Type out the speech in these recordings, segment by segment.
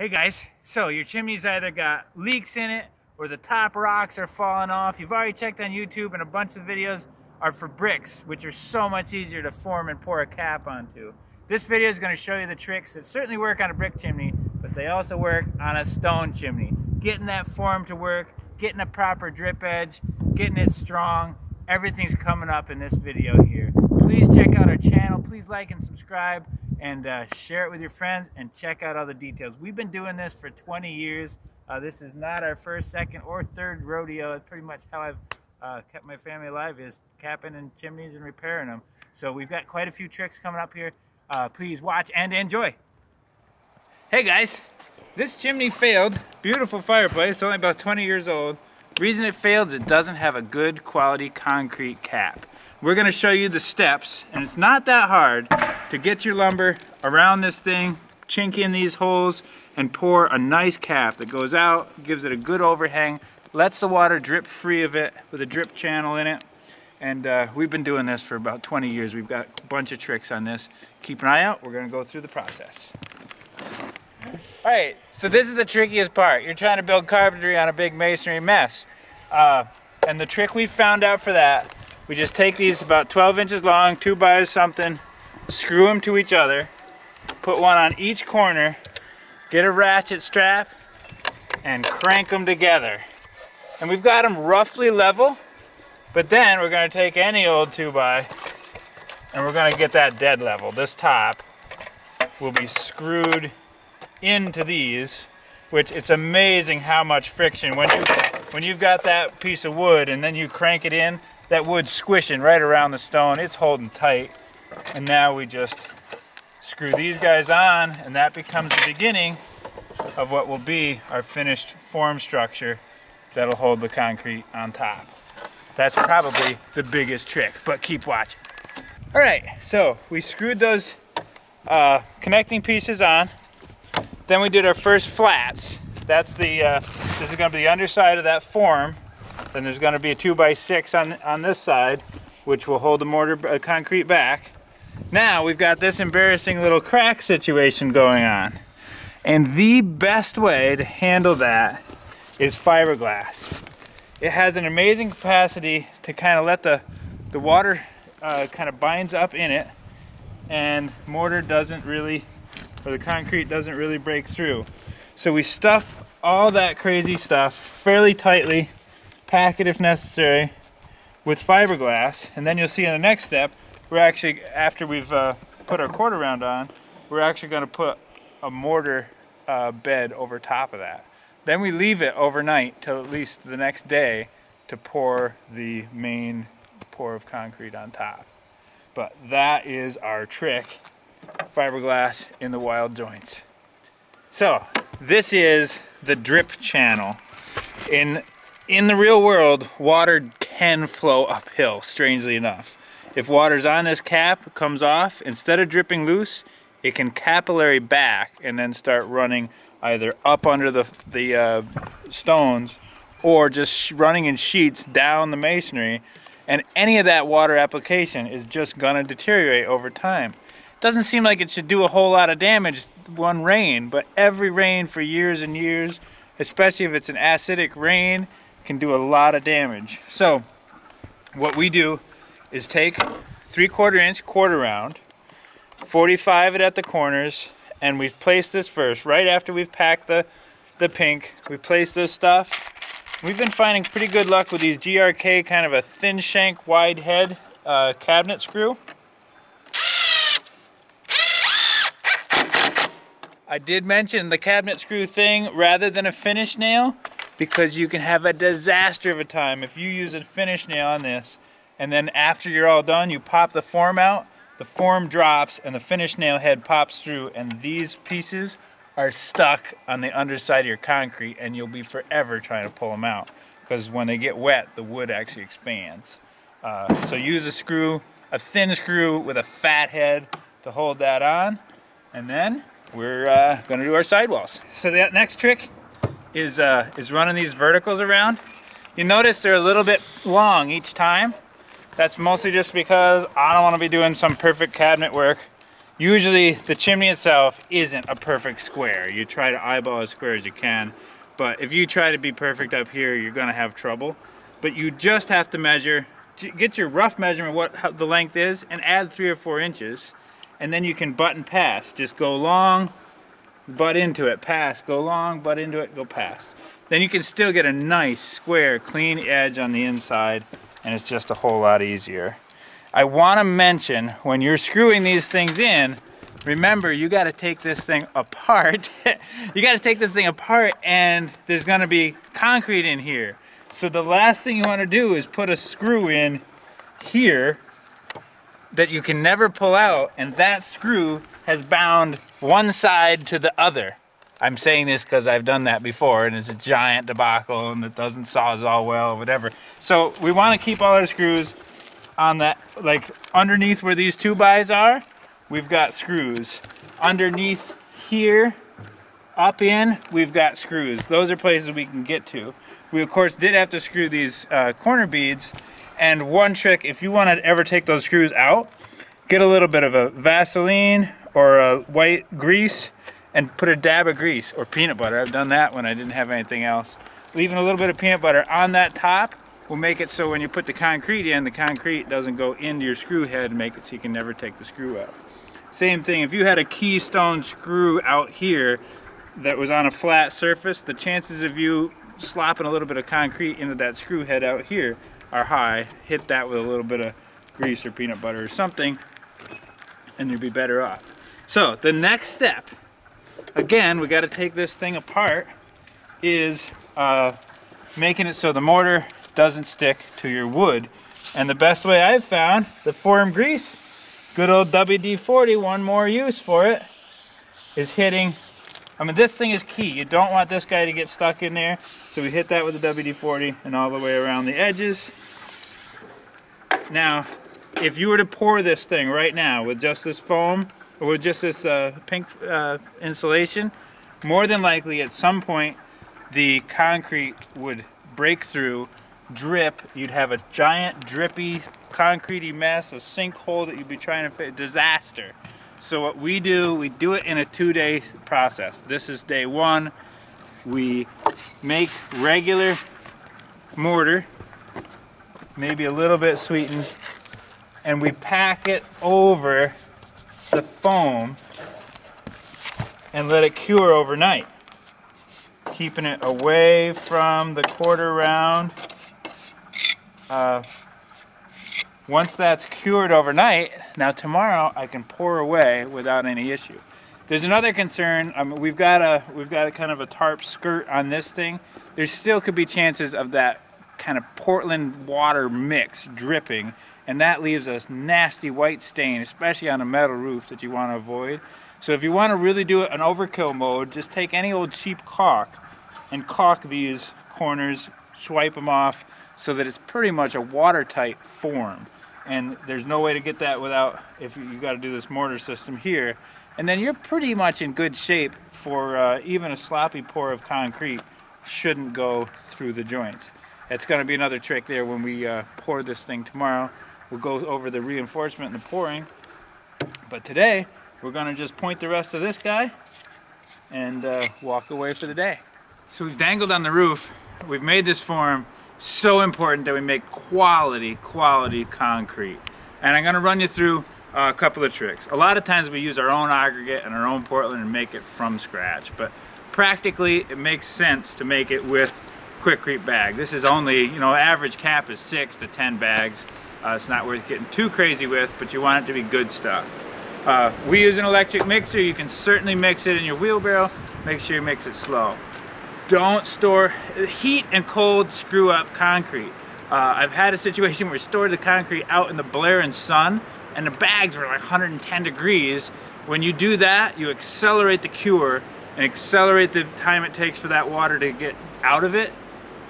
Hey guys, so your chimney's either got leaks in it or the top rocks are falling off. You've already checked on YouTube and a bunch of videos are for bricks, which are so much easier to form and pour a cap onto. This video is going to show you the tricks that certainly work on a brick chimney, but they also work on a stone chimney. Getting that form to work, getting a proper drip edge, getting it strong, everything's coming up in this video here. Please check out our channel, please like and subscribe, and uh, share it with your friends, and check out all the details. We've been doing this for 20 years. Uh, this is not our first, second, or third rodeo. It's pretty much how I've uh, kept my family alive is capping and chimneys and repairing them. So we've got quite a few tricks coming up here. Uh, please watch and enjoy. Hey guys, this chimney failed. Beautiful fireplace, only about 20 years old. Reason it failed is it doesn't have a good quality concrete cap. We're gonna show you the steps, and it's not that hard to get your lumber around this thing, chink in these holes, and pour a nice cap that goes out, gives it a good overhang, lets the water drip free of it with a drip channel in it. And uh, we've been doing this for about 20 years. We've got a bunch of tricks on this. Keep an eye out. We're gonna go through the process. All right, so this is the trickiest part. You're trying to build carpentry on a big masonry mess. Uh, and the trick we found out for that, we just take these about 12 inches long, two by something, screw them to each other, put one on each corner, get a ratchet strap, and crank them together. And we've got them roughly level, but then we're gonna take any old two by and we're gonna get that dead level. This top will be screwed into these, which it's amazing how much friction. When, you, when you've got that piece of wood and then you crank it in, that wood's squishing right around the stone. It's holding tight. And now we just screw these guys on and that becomes the beginning of what will be our finished form structure that'll hold the concrete on top. That's probably the biggest trick, but keep watching. All right, so we screwed those uh, connecting pieces on. Then we did our first flats. That's the, uh, this is gonna be the underside of that form. Then there's gonna be a two by six on, on this side, which will hold the mortar uh, concrete back. Now we've got this embarrassing little crack situation going on. And the best way to handle that is fiberglass. It has an amazing capacity to kind of let the, the water uh, kind of binds up in it and mortar doesn't really or the concrete doesn't really break through. So we stuff all that crazy stuff fairly tightly, pack it if necessary, with fiberglass, and then you'll see in the next step, we're actually, after we've uh, put our quarter round on, we're actually gonna put a mortar uh, bed over top of that. Then we leave it overnight till at least the next day to pour the main pour of concrete on top. But that is our trick fiberglass in the wild joints. So this is the drip channel. In, in the real world, water can flow uphill, strangely enough. If water's on this cap, comes off, instead of dripping loose, it can capillary back and then start running either up under the, the uh, stones or just running in sheets down the masonry and any of that water application is just gonna deteriorate over time doesn't seem like it should do a whole lot of damage one rain, but every rain for years and years, especially if it's an acidic rain, can do a lot of damage. So what we do is take three quarter inch quarter round, 45 it at the corners, and we place this first. Right after we've packed the, the pink, we place this stuff. We've been finding pretty good luck with these GRK kind of a thin shank wide head uh, cabinet screw. I did mention the cabinet screw thing rather than a finish nail because you can have a disaster of a time if you use a finish nail on this and then after you're all done you pop the form out the form drops and the finish nail head pops through and these pieces are stuck on the underside of your concrete and you'll be forever trying to pull them out because when they get wet the wood actually expands uh, so use a screw a thin screw with a fat head to hold that on and then we're uh, gonna do our sidewalls. So that next trick is, uh, is running these verticals around. You notice they're a little bit long each time. That's mostly just because I don't wanna be doing some perfect cabinet work Usually the chimney itself isn't a perfect square. You try to eyeball as square as you can, but if you try to be perfect up here, you're gonna have trouble. But you just have to measure, get your rough measurement what the length is and add three or four inches and then you can button pass. Just go long, butt into it, pass, go long, butt into it, go past. Then you can still get a nice, square, clean edge on the inside, and it's just a whole lot easier. I want to mention, when you're screwing these things in, remember you got to take this thing apart. you got to take this thing apart, and there's going to be concrete in here. So the last thing you want to do is put a screw in here that you can never pull out, and that screw has bound one side to the other. I'm saying this because I've done that before, and it's a giant debacle, and it doesn't sawzall well, whatever. So we want to keep all our screws on that, like underneath where these two buys are, we've got screws. Underneath here, up in, we've got screws. Those are places we can get to. We of course did have to screw these uh, corner beads and one trick, if you want to ever take those screws out, get a little bit of a Vaseline or a white grease and put a dab of grease or peanut butter. I've done that when I didn't have anything else. Leaving a little bit of peanut butter on that top will make it so when you put the concrete in, the concrete doesn't go into your screw head and make it so you can never take the screw out. Same thing, if you had a keystone screw out here that was on a flat surface, the chances of you slopping a little bit of concrete into that screw head out here are high, hit that with a little bit of grease or peanut butter or something, and you'll be better off. So the next step, again, we got to take this thing apart, is uh, making it so the mortar doesn't stick to your wood. And the best way I've found, the form grease, good old WD-40, one more use for it, is hitting I mean, this thing is key. You don't want this guy to get stuck in there. So we hit that with the WD-40 and all the way around the edges. Now, if you were to pour this thing right now with just this foam, or with just this uh, pink uh, insulation, more than likely at some point the concrete would break through, drip, you'd have a giant drippy concretey mess, a sinkhole that you'd be trying to fit, disaster. So what we do, we do it in a two-day process. This is day one. We make regular mortar, maybe a little bit sweetened, and we pack it over the foam and let it cure overnight. Keeping it away from the quarter round uh, once that's cured overnight, now tomorrow I can pour away without any issue. There's another concern. Mean, we've got a we've got a kind of a tarp skirt on this thing. There still could be chances of that kind of Portland water mix dripping, and that leaves a nasty white stain, especially on a metal roof that you want to avoid. So if you want to really do it an overkill mode, just take any old cheap caulk and caulk these corners, swipe them off so that it's pretty much a watertight form and there's no way to get that without if you got to do this mortar system here. And then you're pretty much in good shape for uh, even a sloppy pour of concrete shouldn't go through the joints. It's going to be another trick there when we uh, pour this thing tomorrow. We'll go over the reinforcement and the pouring. But today we're going to just point the rest of this guy and uh, walk away for the day. So we've dangled on the roof. We've made this form so important that we make quality, quality concrete. And I'm gonna run you through a couple of tricks. A lot of times we use our own aggregate and our own Portland and make it from scratch, but practically it makes sense to make it with Quikrete bag. This is only, you know, average cap is six to 10 bags. Uh, it's not worth getting too crazy with, but you want it to be good stuff. Uh, we use an electric mixer. You can certainly mix it in your wheelbarrow. Make sure you mix it slow don't store, heat and cold screw up concrete. Uh, I've had a situation where we stored the concrete out in the blaring sun and the bags were like 110 degrees. When you do that, you accelerate the cure and accelerate the time it takes for that water to get out of it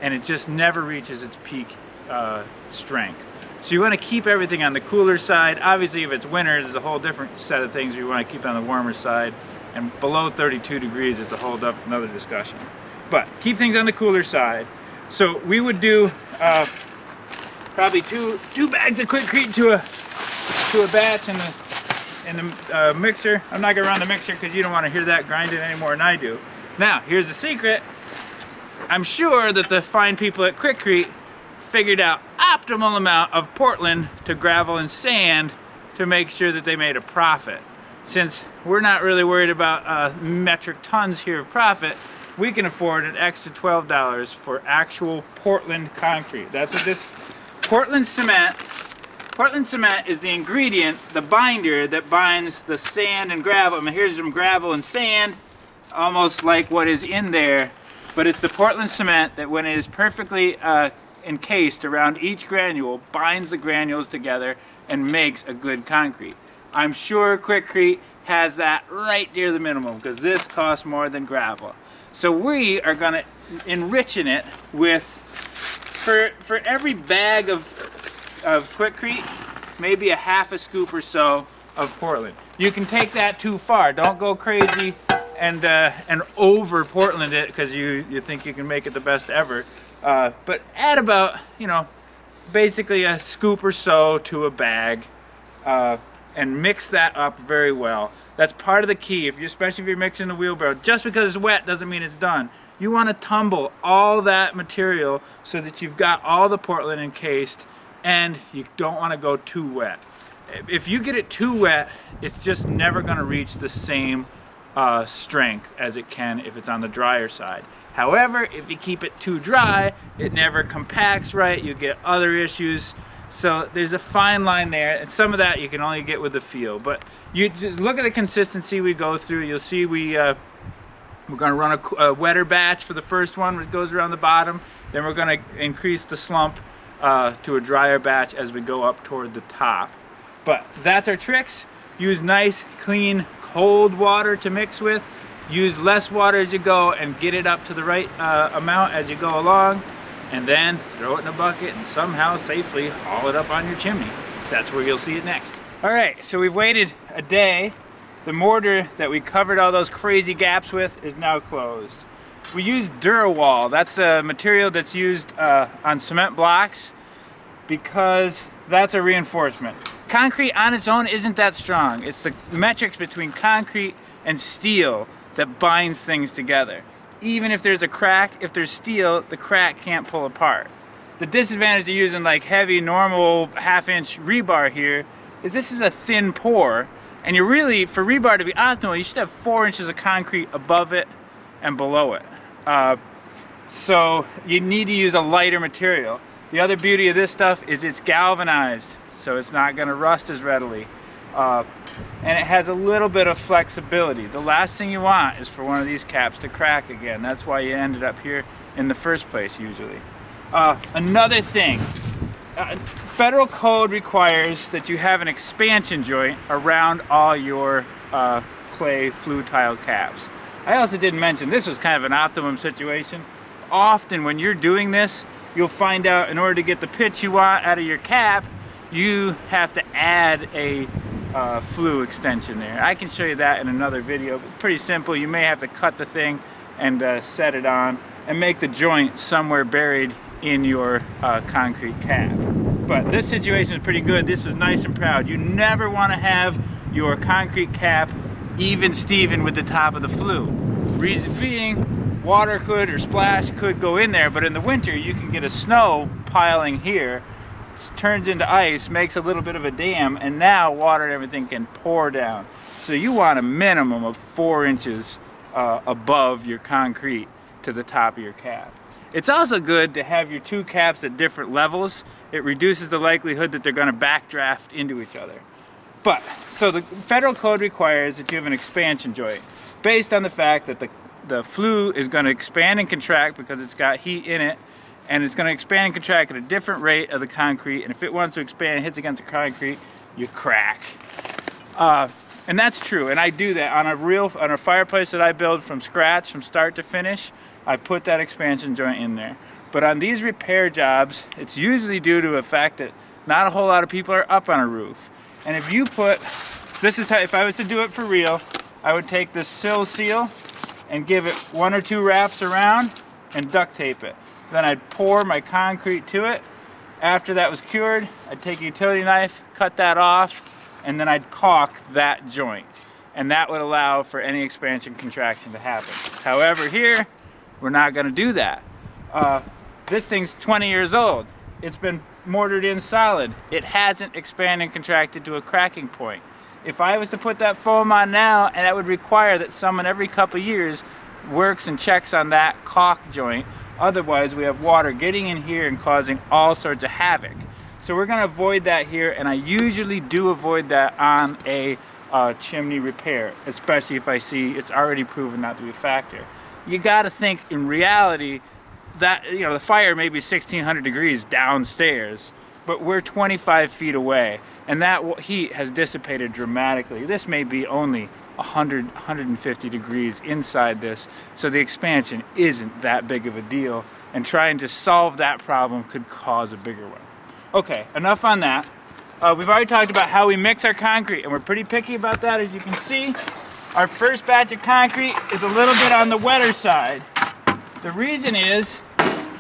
and it just never reaches its peak uh, strength. So you want to keep everything on the cooler side. Obviously if it's winter, there's a whole different set of things you want to keep on the warmer side. And below 32 degrees is a whole another discussion. But keep things on the cooler side. So we would do uh, probably two two bags of Quikrete to a to a batch in the in the uh, mixer. I'm not gonna run the mixer because you don't want to hear that grinding any more than I do. Now, here's the secret. I'm sure that the fine people at Quikrete figured out optimal amount of Portland to gravel and sand to make sure that they made a profit. Since we're not really worried about uh, metric tons here of profit, we can afford an extra $12 for actual Portland concrete. That's what this Portland cement, Portland cement is the ingredient, the binder that binds the sand and gravel. I mean, here's some gravel and sand, almost like what is in there, but it's the Portland cement that when it is perfectly uh, encased around each granule, binds the granules together and makes a good concrete. I'm sure Quikrete has that right near the minimum because this costs more than gravel. So we are gonna enrichen it with, for, for every bag of, of Quikrete, maybe a half a scoop or so of Portland. You can take that too far. Don't go crazy and uh, and over Portland it because you, you think you can make it the best ever. Uh, but add about, you know, basically a scoop or so to a bag uh, and mix that up very well. That's part of the key, if you, especially if you're mixing the wheelbarrow. Just because it's wet doesn't mean it's done. You want to tumble all that material so that you've got all the Portland encased and you don't want to go too wet. If you get it too wet, it's just never going to reach the same uh, strength as it can if it's on the drier side. However, if you keep it too dry, it never compacts right, you get other issues. So there's a fine line there, and some of that you can only get with the feel. But you just look at the consistency we go through. You'll see we uh, we're going to run a, a, wetter batch for the first one, which goes around the bottom. Then we're going to increase the slump uh, to a drier batch as we go up toward the top. But that's our tricks. Use nice, clean, cold water to mix with. Use less water as you go and get it up to the right uh, amount as you go along and then throw it in a bucket and somehow safely haul it up on your chimney. That's where you'll see it next. All right, so we've waited a day. The mortar that we covered all those crazy gaps with is now closed. We use Durawall. That's a material that's used uh, on cement blocks because that's a reinforcement. Concrete on its own isn't that strong. It's the metrics between concrete and steel that binds things together even if there's a crack, if there's steel, the crack can't pull apart. The disadvantage of using like heavy, normal half inch rebar here is this is a thin pour and you really, for rebar to be optimal, you should have four inches of concrete above it and below it. Uh, so you need to use a lighter material. The other beauty of this stuff is it's galvanized, so it's not gonna rust as readily uh, and it has a little bit of flexibility. The last thing you want is for one of these caps to crack again. That's why you ended up here in the first place usually. Uh, another thing, uh, federal code requires that you have an expansion joint around all your uh, clay flue tile caps. I also didn't mention this was kind of an optimum situation. Often when you're doing this, you'll find out in order to get the pitch you want out of your cap, you have to add a uh, flue extension there. I can show you that in another video. Pretty simple. You may have to cut the thing and uh, set it on and make the joint somewhere buried in your uh, concrete cap. But this situation is pretty good. This is nice and proud. You never want to have your concrete cap even Steven with the top of the flue. Reason being, water could or splash could go in there, but in the winter you can get a snow piling here turns into ice, makes a little bit of a dam, and now water and everything can pour down. So you want a minimum of four inches uh, above your concrete to the top of your cap. It's also good to have your two caps at different levels. It reduces the likelihood that they're going to backdraft into each other. But, so the federal code requires that you have an expansion joint based on the fact that the, the flue is going to expand and contract because it's got heat in it and it's going to expand and contract at a different rate of the concrete and if it wants to expand hits against the concrete you crack. Uh, and that's true and I do that. On a real on a fireplace that I build from scratch from start to finish I put that expansion joint in there. But on these repair jobs it's usually due to the fact that not a whole lot of people are up on a roof. And if you put this is how if I was to do it for real I would take this sill seal and give it one or two wraps around and duct tape it then I'd pour my concrete to it. After that was cured, I'd take a utility knife, cut that off, and then I'd caulk that joint. And that would allow for any expansion contraction to happen. However, here, we're not gonna do that. Uh, this thing's 20 years old. It's been mortared in solid. It hasn't expanded and contracted to a cracking point. If I was to put that foam on now, and that would require that someone every couple years works and checks on that caulk joint. Otherwise, we have water getting in here and causing all sorts of havoc. So we're gonna avoid that here, and I usually do avoid that on a uh, chimney repair, especially if I see it's already proven not to be a factor. You gotta think in reality, that you know the fire may be 1600 degrees downstairs but we're 25 feet away and that heat has dissipated dramatically this may be only 100 150 degrees inside this so the expansion isn't that big of a deal and trying to solve that problem could cause a bigger one okay enough on that uh, we've already talked about how we mix our concrete and we're pretty picky about that as you can see our first batch of concrete is a little bit on the wetter side the reason is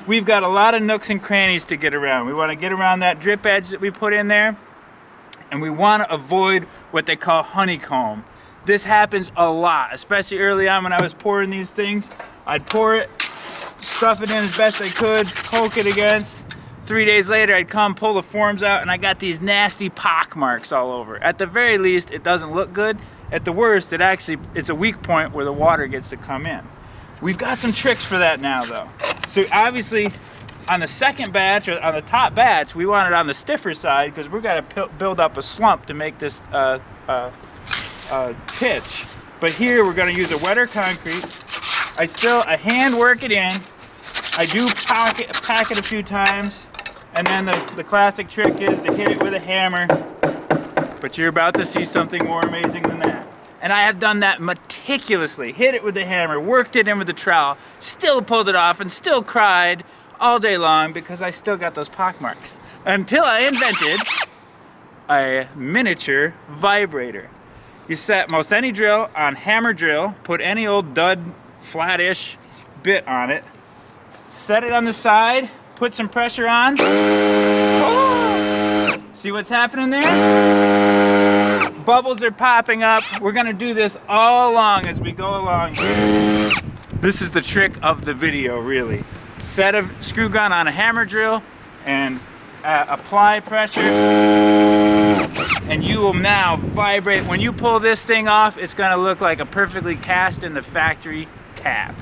we've got a lot of nooks and crannies to get around. We want to get around that drip edge that we put in there and we want to avoid what they call honeycomb. This happens a lot, especially early on when I was pouring these things. I'd pour it, stuff it in as best I could, poke it against. Three days later, I'd come pull the forms out and I got these nasty pock marks all over. At the very least, it doesn't look good. At the worst, it actually, it's a weak point where the water gets to come in. We've got some tricks for that now though. So obviously on the second batch or on the top batch, we want it on the stiffer side because we're gonna build up a slump to make this uh, uh, uh, pitch. But here we're gonna use a wetter concrete. I still, I hand work it in. I do pack it, pack it a few times. And then the, the classic trick is to hit it with a hammer. But you're about to see something more amazing than that. And I have done that meticulously. Hit it with the hammer, worked it in with the trowel, still pulled it off and still cried all day long because I still got those pock marks. Until I invented a miniature vibrator. You set most any drill on hammer drill, put any old dud flattish bit on it, set it on the side, put some pressure on. See what's happening there? bubbles are popping up. We're gonna do this all along as we go along. This is the trick of the video, really. Set a screw gun on a hammer drill and uh, apply pressure and you will now vibrate. When you pull this thing off, it's gonna look like a perfectly cast in the factory cap.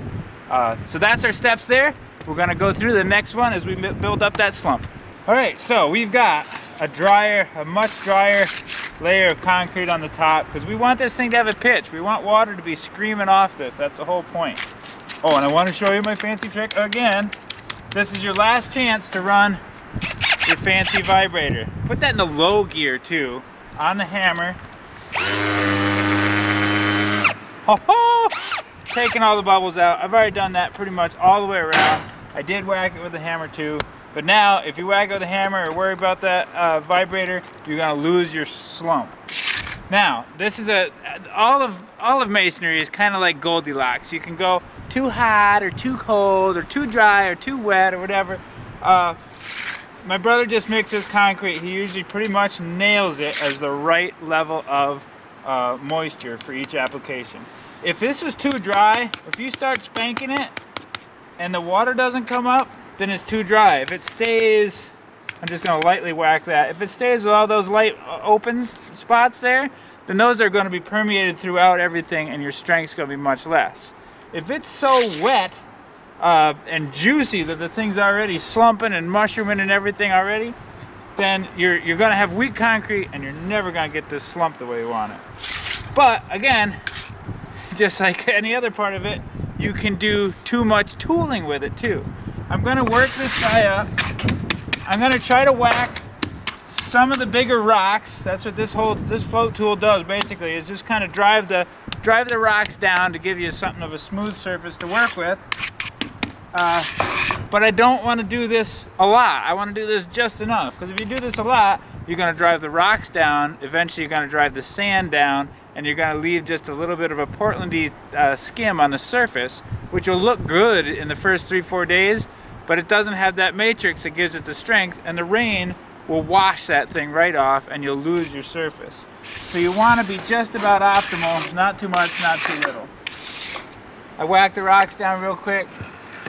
Uh, so that's our steps there. We're gonna go through the next one as we build up that slump. All right, so we've got a drier, a much drier layer of concrete on the top because we want this thing to have a pitch. We want water to be screaming off this. That's the whole point. Oh, and I want to show you my fancy trick again. This is your last chance to run your fancy vibrator. Put that in the low gear too, on the hammer. Taking all the bubbles out. I've already done that pretty much all the way around. I did whack it with the hammer too. But now, if you whack it with a hammer or worry about that uh, vibrator, you're gonna lose your slump. Now, this is a, all of, all of masonry is kind of like Goldilocks. You can go too hot or too cold or too dry or too wet or whatever. Uh, my brother just mixes concrete. He usually pretty much nails it as the right level of uh, moisture for each application. If this is too dry, if you start spanking it and the water doesn't come up, then it's too dry. If it stays, I'm just gonna lightly whack that. If it stays with all those light open spots there, then those are gonna be permeated throughout everything and your strength's gonna be much less. If it's so wet uh, and juicy that the thing's already slumping and mushrooming and everything already, then you're, you're gonna have weak concrete and you're never gonna get this slump the way you want it. But again, just like any other part of it, you can do too much tooling with it too. I'm gonna work this guy up. I'm gonna try to whack some of the bigger rocks. That's what this whole this float tool does basically is just kind of drive the drive the rocks down to give you something of a smooth surface to work with. Uh, but I don't want to do this a lot. I want to do this just enough because if you do this a lot, you're going to drive the rocks down. Eventually, you're going to drive the sand down, and you're going to leave just a little bit of a Portlandy uh, skim on the surface, which will look good in the first three, four days, but it doesn't have that matrix that gives it the strength, and the rain will wash that thing right off and you'll lose your surface. So you want to be just about optimal, not too much, not too little. I whacked the rocks down real quick.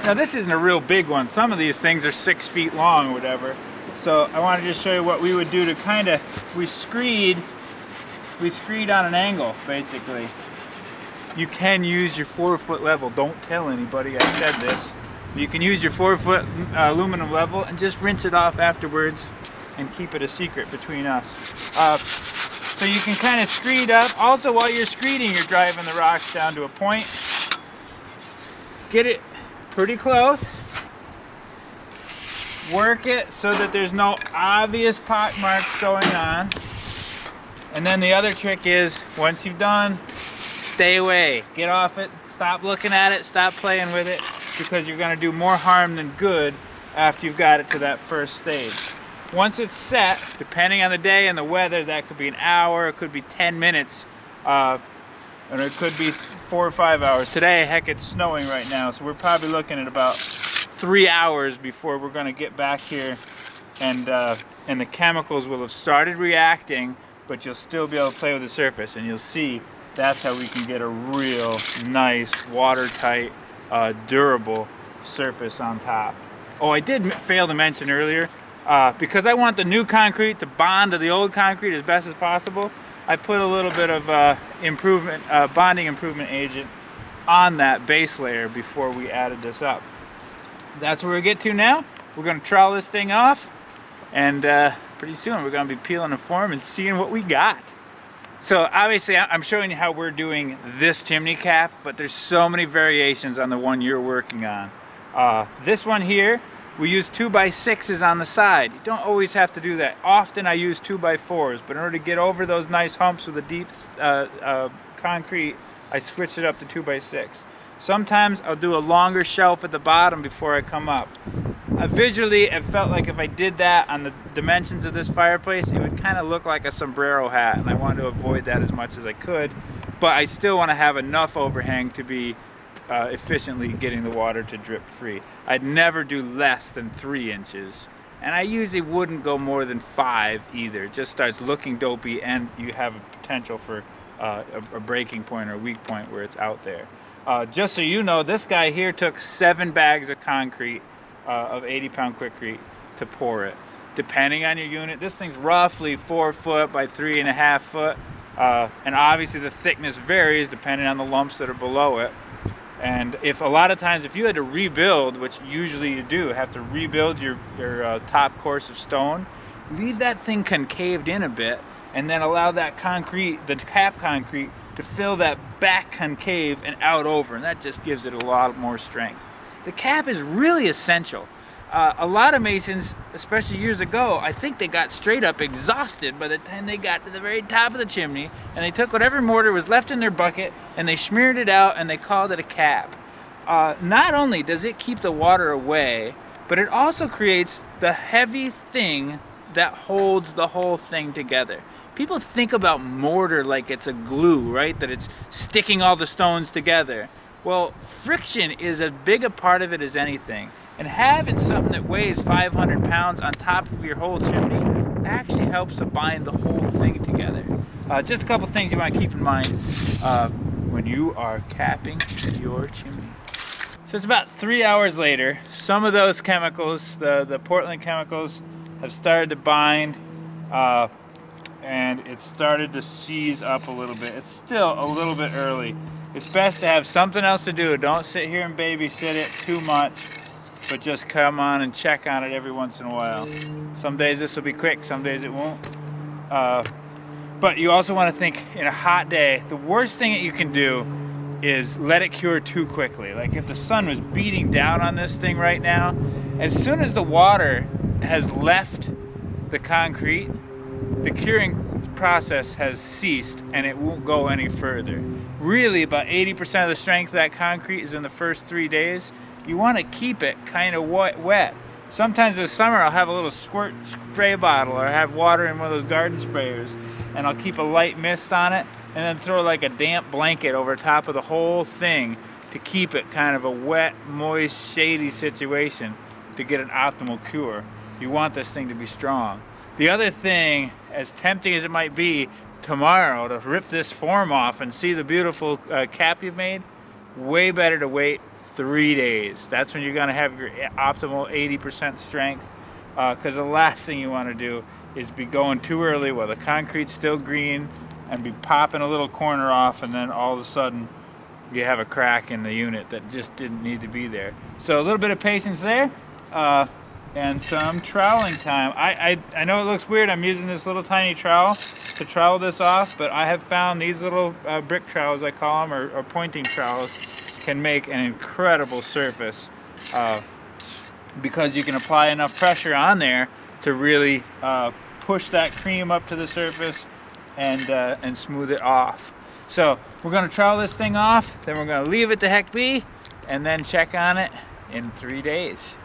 Now this isn't a real big one. Some of these things are six feet long or whatever. So I wanted to show you what we would do to kind of, we screed, we screed on an angle basically. You can use your four foot level. Don't tell anybody I said this. You can use your four foot uh, aluminum level and just rinse it off afterwards and keep it a secret between us. Uh, so you can kind of screed up. Also while you're screeding, you're driving the rocks down to a point. Get it pretty close. Work it so that there's no obvious pock marks going on. And then the other trick is, once you've done, stay away. Get off it, stop looking at it, stop playing with it, because you're gonna do more harm than good after you've got it to that first stage. Once it's set, depending on the day and the weather, that could be an hour, it could be 10 minutes, uh, and it could be four or five hours. Today, heck, it's snowing right now, so we're probably looking at about three hours before we're gonna get back here and, uh, and the chemicals will have started reacting, but you'll still be able to play with the surface and you'll see that's how we can get a real nice, watertight, uh, durable surface on top. Oh, I did fail to mention earlier, uh, because I want the new concrete to bond to the old concrete as best as possible, I put a little bit of uh, improvement, uh, bonding improvement agent on that base layer before we added this up. That's where we get to now. We're gonna trowel this thing off and uh, pretty soon we're gonna be peeling the form and seeing what we got. So obviously I'm showing you how we're doing this chimney cap, but there's so many variations on the one you're working on. Uh, this one here, we use 2 by 6s on the side. You don't always have to do that. Often I use 2 by 4s but in order to get over those nice humps with a deep uh, uh, concrete, I switch it up to 2 by 6 Sometimes I'll do a longer shelf at the bottom before I come up. Uh, visually, it felt like if I did that on the dimensions of this fireplace, it would kind of look like a sombrero hat, and I wanted to avoid that as much as I could. But I still want to have enough overhang to be uh, efficiently getting the water to drip free. I'd never do less than three inches. And I usually wouldn't go more than five either. It just starts looking dopey and you have a potential for uh, a, a, breaking point or a weak point where it's out there. Uh, just so you know, this guy here took seven bags of concrete uh, of 80 pound Quikrete to pour it. Depending on your unit, this thing's roughly four foot by three and a half foot. Uh, and obviously the thickness varies depending on the lumps that are below it. And if a lot of times, if you had to rebuild, which usually you do, have to rebuild your, your uh, top course of stone, leave that thing concaved in a bit and then allow that concrete, the cap concrete, to fill that back concave and out over. And that just gives it a lot more strength. The cap is really essential. Uh, a lot of masons, especially years ago, I think they got straight up exhausted by the time they got to the very top of the chimney and they took whatever mortar was left in their bucket and they smeared it out and they called it a cap. Uh, not only does it keep the water away, but it also creates the heavy thing that holds the whole thing together. People think about mortar like it's a glue, right? That it's sticking all the stones together. Well, friction is as big a part of it as anything. And having something that weighs 500 pounds on top of your whole chimney actually helps to bind the whole thing together. Uh, just a couple things you want to keep in mind uh, when you are capping your chimney. So it's about three hours later. Some of those chemicals, the, the Portland chemicals, have started to bind uh, and it started to seize up a little bit. It's still a little bit early. It's best to have something else to do. Don't sit here and babysit it too much but just come on and check on it every once in a while. Some days this will be quick, some days it won't. Uh, but you also want to think in a hot day, the worst thing that you can do is let it cure too quickly. Like if the sun was beating down on this thing right now, as soon as the water has left the concrete, the curing process has ceased and it won't go any further. Really, about 80% of the strength of that concrete is in the first three days you want to keep it kind of wet. Sometimes this summer I'll have a little squirt spray bottle or have water in one of those garden sprayers and I'll keep a light mist on it and then throw like a damp blanket over top of the whole thing to keep it kind of a wet, moist, shady situation to get an optimal cure. You want this thing to be strong. The other thing, as tempting as it might be, tomorrow to rip this form off and see the beautiful uh, cap you've made, way better to wait three days. That's when you're gonna have your optimal 80% strength because uh, the last thing you want to do is be going too early while the concrete's still green and be popping a little corner off and then all of a sudden you have a crack in the unit that just didn't need to be there. So a little bit of patience there uh, and some troweling time. I, I, I know it looks weird, I'm using this little tiny trowel to trowel this off, but I have found these little uh, brick trowels, I call them, or, or, pointing trowels, can make an incredible surface uh, because you can apply enough pressure on there to really uh, push that cream up to the surface and, uh, and smooth it off. So we're gonna trowel this thing off, then we're gonna leave it to heck be, and then check on it in three days.